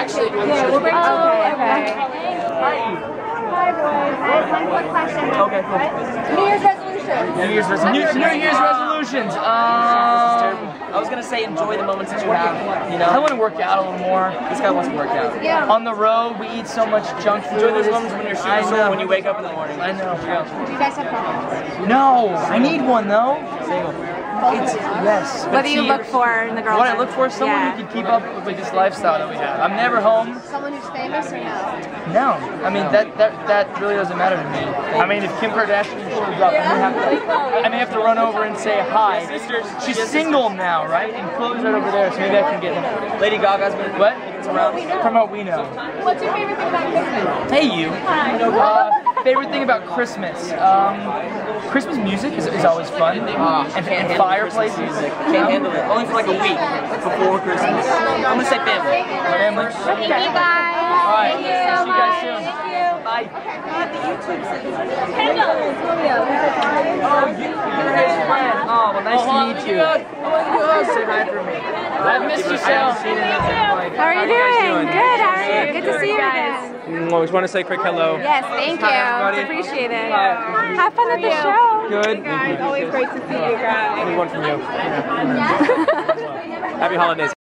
Actually, yeah, we'll bring Oh, okay. Hi, boys. I have one quick question. Okay, cool. New Year's resolution. New Year's resolutions. New, New Year's resolutions. Um, I was gonna say enjoy the moments that you have. You I want to work out a little more. this guy wants to work out. Yeah. On the road, we eat so much junk food. Enjoy those moments when you're I super sore when you wake up in the morning. I know. Do you guys have problems? No, I need one though. Single. It's yes. What do you look for in the girlfriend? What I look for is someone Yeah. who can keep up with like this lifestyle that we have. I'm never home. Someone who's famous or no? No, I mean that that that really doesn't matter to me. I mean, if Kim Kardashian shows up, I may have to, I may have to run over and say hi. She's single now, right? And Chloe's right over there, so maybe I can get her. Lady Gaga's been What? around. From what we know. What's your favorite thing about Christmas? Hey, you. Uh, favorite thing about Christmas? Um, Christmas music is, is always fun. Ah, and, can't and handle fireplaces. Music. Can't handle it. Only for like a week before Christmas. I'm gonna say family. Family. Thank you guys. All right. Thank you so See you guys soon. Thank you. Bye. Kendall. Oh, you, you're his friend. Oh, well, nice to meet you. Oh, say hi for me. I've missed you, Sal. How are you doing? Good. How are you? Good to see you again. I just want to say a quick hello. Yes, thank you. everybody. Appreciate it. Have fun at the show. Good. guys Always great to see you guys. Only one from you. Happy holidays.